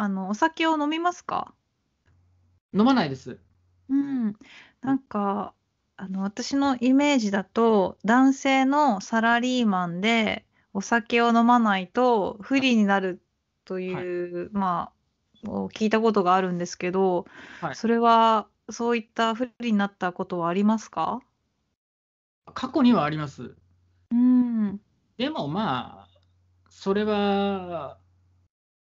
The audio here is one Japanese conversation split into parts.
あの、お酒を飲みますか？飲まないです。うん。なんか、あの、私のイメージだと、男性のサラリーマンで、お酒を飲まないと不利になるとはい。いう、まあ、を聞いたことがあるんですけど、はい。それは、そういった不利になったことはありますか？過去にはあります。うーん。でも、まあ、それは、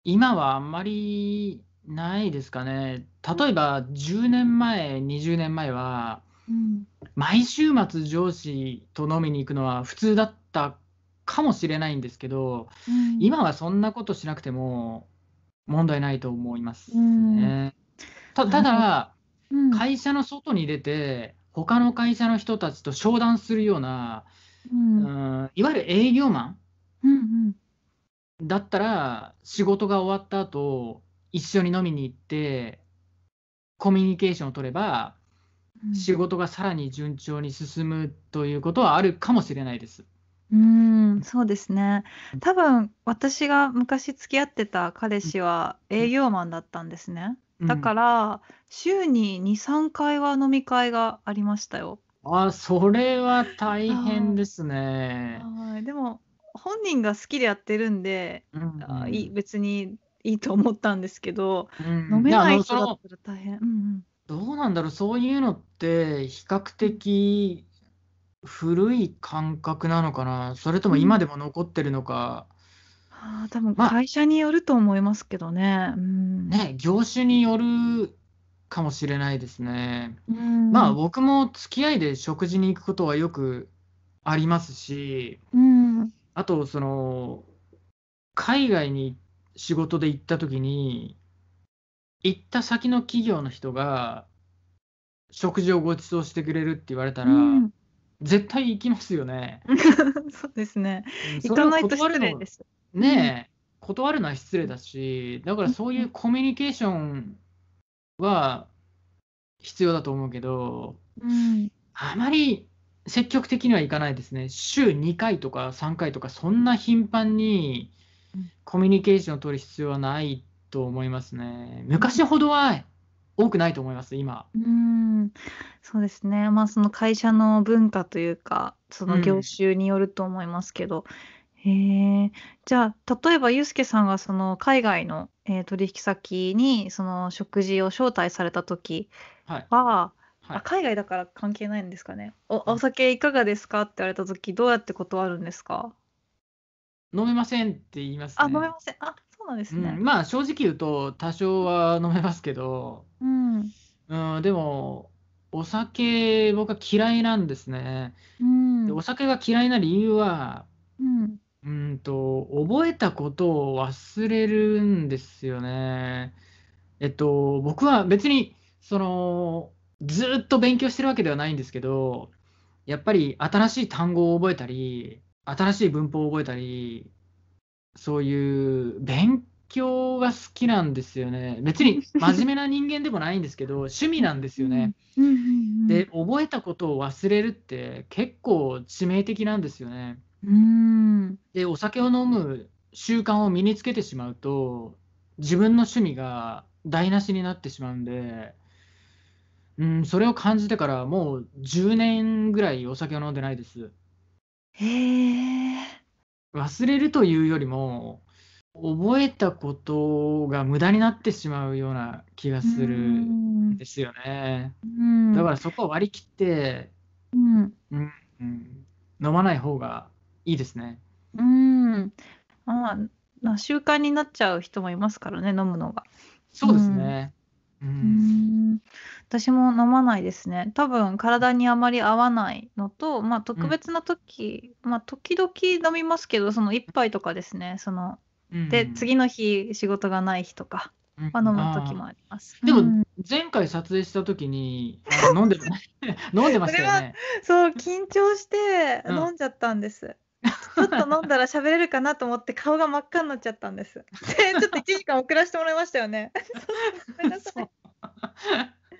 今はあんまりないですかね。うん。例えば10年前、20年前は、うん。毎週末上司と飲みに行くのは普通だったかもしれないんですけど、うん。今はそんなことしなくても問題ないと思いまうーすん。ね。たた。だ、うん。会社の外に出て、他の会社の人たちと商談するような、ううん。いわゆる営業マン。だったら、仕事が終わった後、一緒に飲みに行って、コミュニケーションを取れば、うん。仕事がさらに順調に進むということはあるかもしれないです。うーん、そうですね。うん。多分、私が昔付き合ってた彼うん。氏は営うん。業マンだったんですね。だかうん。ら、週に2、3回は飲み会がありましたよ。あ、それは大変はですね。い。はい。でも、本人が好きでやってるんで、うんうあ、いいん。別にいいと思ったんですけど、飲めない人だったら大変。うんうん。どうなんだろう、そういうのって比較うん。的古い感覚なのかな、それとうん。も今でも残ってるのか。はあ、多分ま会社によると思いますけどね。うん。ね、業種によるかもしれないですね。うーまあ、ん。僕も付き合いで食事に行くことはよくありますし、うーん。あとその、海外に仕事で行った時に、行った先の企業の人が、食事をご馳走してくれるって言われたら、ん。絶対行きますよね。そうですね。うん、行かないと失礼です。うん。ねえ、断るのは失礼うん。だし、だからうんそういううん。コミュニケーションは必要だと思うけど、うん。あまり積極的には行かないですね。週2回とか3回とか、そんな頻繁にうん。コミュニケーションを取る必要はないと思いますね。うん。昔ほどは多くないと思います、今。うーん、そうですね。まあ、その会社の文化というか、その業うん。種によると思いますけど。へえ。じゃあ、例えばユースケさんがその海外の、え、取引先にその食事を招待された時はい。は、あ、はい。海外だから関係ないんですかね？おおうん。酒いかがですかって言われた時、どうやって断るんですか？飲めませんって言いますあ、飲めね。ません。あ、そうなんですね。うん、まあ、正直言うと、多少は飲めますけど、うん。うん、でも、お酒、僕は嫌いなんですね。うで、おん。酒が嫌いな理由は、うん。うんと、覚えたことを忘れるんですよね。えっと、僕は別に、その、ずっと勉強してるわけではないんですけど、やっぱり新しい単語を覚えたり、新しい文法を覚えたり、そういう勉強が好きなんですよね。別に真面目な人間でもないんですけど、趣味なんですうん。よね。で、ん。覚えたことを忘れるって結構致命的なんですよね。うーん。で、お酒を飲む習慣を身につけてしまうと、自分の趣味が台無しになってしまうんで、うん、それを感じてからもう10年ぐらいお酒を飲んでないです。へえ。忘れるというよりも、覚えたことが無駄になってしまうような気がするんん。ですよね。うーん。だからそこは割り切ってうん。うん、うん、飲まない方がいいですね。うーん。まあ、な習慣になっちゃう人もいますからね、飲むのが。うそうですん。ね。うん。ん。私も飲まないですね。多分体にあまり合わないのと、ま、うん。特別な時、ま、時々飲みますけど、その1杯とかですね。その、うんうで、ん。次の日仕事がない日とかうん、は飲む時ああ。もあります。うでも、ん。前回撮影した時に、飲んで 飲んでましたよね？そう、緊張してうん。飲んじゃったんです。ちょっと飲んだら喋れるかなと思って顔が真っ赤んなっちゃったんです。で、ちょっと1時間遅らしてもらいましたよね。ごめんなさい。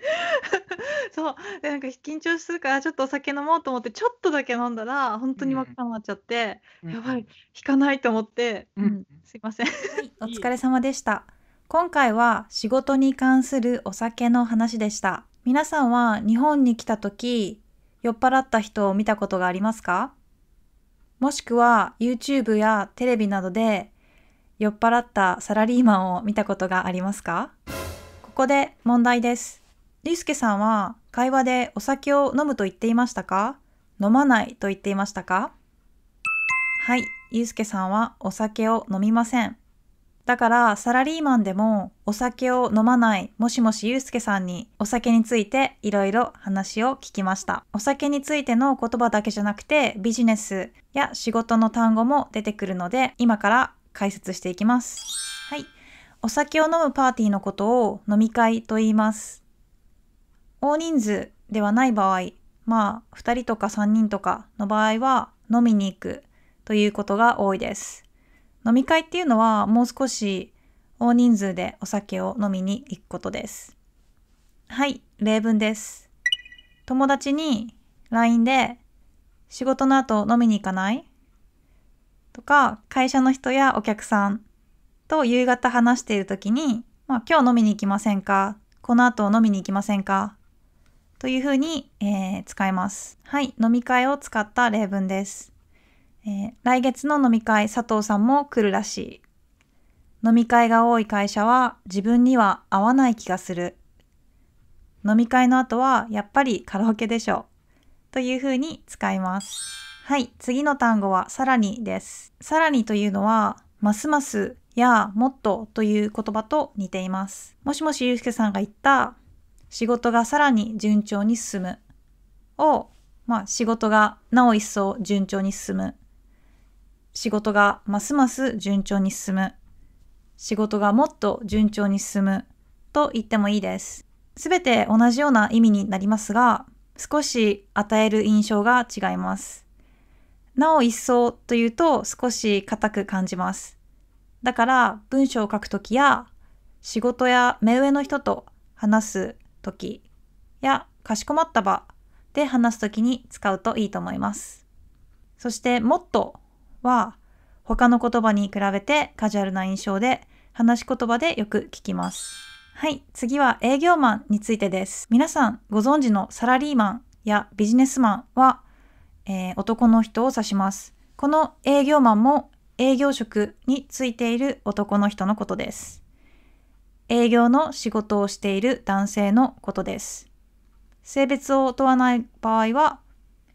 そう。で、なんか緊張するからちょっとお酒飲もうと思ってちょっとだけ飲んだら、ほんとに真っうん。赤んなっちゃって、うん。やばい、引かないと思って、うん、うん、うん。すいません。はい、お。疲れ様でした。今回は仕事に関するお酒の話でした。皆さんは日本に来た時、酔っ払った人を見たことがありますか？もしくは YouTube やテレビなどで酔っ払ったサラリーマンを見たことがありますか？ここで問題です。りゅうすけさんは会話でお酒を飲むと言っていましたか？飲まないと言っていましたか？はい、ゆうすけさんはお酒を飲みません。だからサラリーマンでもお酒を飲まないもしもしゆうすけさんにお酒についていろいろ話を聞きました。お酒についての言葉だけじゃなくてビジネスや仕事の単語も出てくるので今から解説していきます。はい。お酒を飲むパーティーのことを飲み会と言います。大人数ではない場合、まあ2人とか3人とかの場合は飲みに行くということが多いです。飲み会っていうのはもう少し大人数でお酒を飲みに行くことです。はい、例文です。友達に LINE で仕事の後飲みに行かない？とか、会社の人やお客さんと夕方話している時に、まあ、今日飲みに行きませんか？この後飲みに行きませんか？というふうに、えー、使います。はい、飲み会を使った例文です。えー、来月の飲み会、佐藤さんも来るらしい。飲み会が多い会社は自分には合わない気がする。飲み会の後はやっぱりカラオケでしょう。というふうに使います。はい、次の単語はさらにです。さらにというのは、ますますやもっとという言葉と似ています。もしもしゆうすけさんが言った仕事がさらに順調に進むを、まあ仕事がなお一層順調に進む仕事がますます順調に進む。仕事がもっと順調に進むと言ってもいいです。すべて同じような意味になりますが、少し与える印象が違います。なお一層というと少し硬く感じます。だから文章を書くときや仕事や目上の人と話すときやかしこまった場で話すときに使うといいと思います。そしてもっとは他の言葉に比べてカジュアルな印象で話し言葉でよく聞きます。はい、次は営業マンについてです。皆さんご存知のサラリーマンやビジネスマンは、えー、男の人を指します。この営業マンも営業職についている男の人のことです。営業の仕事をしている男性のことです。性別を問わない場合は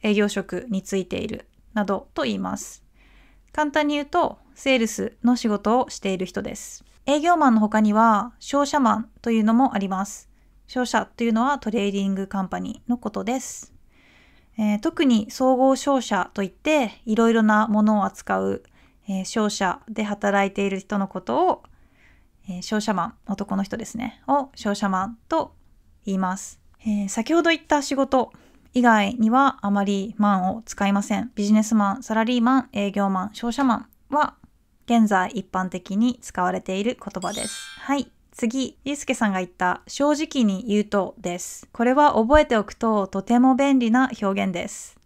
営業職についているなどと言います。簡単に言うと、セールスの仕事をしている人です。営業マンの他には、商社マンというのもあります。商社というのは trading company のことです。えー、特に総合商社といって、いろいろなものを扱う、えー、商社で働いている人のことを、え、商社マン、男の人ですね、を商社マンと言います。えー、先ほど言った仕事、以外にはあまりマンを使いません。ビジネスマン、サラリーマン、営業マン、商社マンは現在一般的に使われている言葉です。はい。次、ゆうすけさんが言った正直に言うとです。これは覚えておくととても便利な表現です。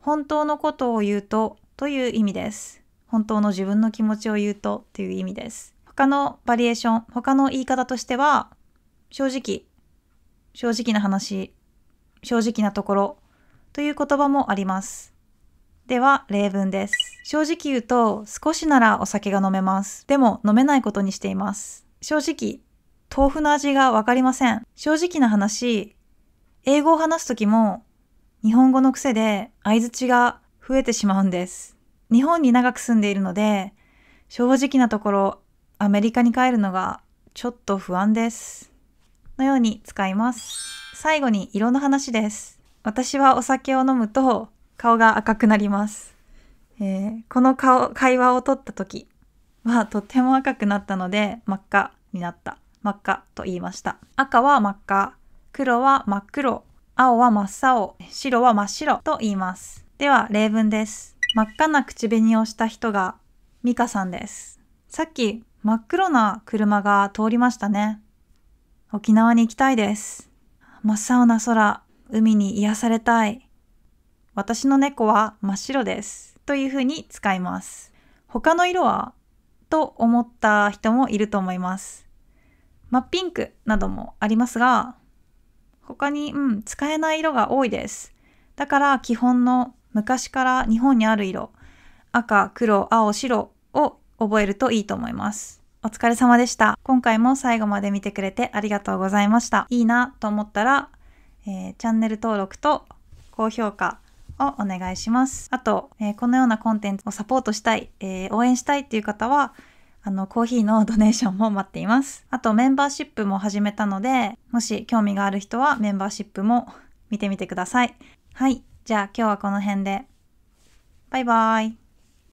本当のことを言うとという意味です。本当の自分の気持ちを言うとという意味です。他のバリエーション、他の言い方としては、正直、正直な話、正直なところという言葉もあります。では、例文です。正直言うと、少しならお酒が飲めます。でも、飲めないことにしています。正直、豆腐の味がわかりません。正直な話、英語を話すときも、日本語の癖で相づちが増えてしまうんです。日本に長く住んでいるので、正直なところ、アメリカに帰るのがちょっと不安です。のように使います。最後に色の話です。私はお酒を飲むと顔が赤くなります。えー、この顔会話を取った時はとっても赤くなったので真っ赤になった。真っ赤と言いました。赤は真っ赤、黒は真っ黒、青は真っ青、白は真っ白と言います。では例文です。真っ赤な口紅をした人がミカさんです。さっき真っ黒な車が通りましたね。沖縄に行きたいです。真っ青な空、海に癒されたい。私の猫は真っ白です。というふうに使います。他の色は？と思った人もいると思います。真っピンクなどもありますが、他に、うん、使えない色が多いです。だから基本の昔から日本にある色、赤、黒、青、白を覚えるといいと思います。お疲れ様でした。今回も最後まで見てくれてありがとうございました。いいなと思ったら、えー、チャンネル登録と高評価をお願いします。あと、えー、このようなコンテンツをサポートしたい、えー、応援したいっていう方は、あの、コーヒーのドネーションも待っています。あと、メンバーシップも始めたので、もし興味がある人はメンバーシップも見てみてください。はい。じゃあ今日はこの辺で。バイバーイ。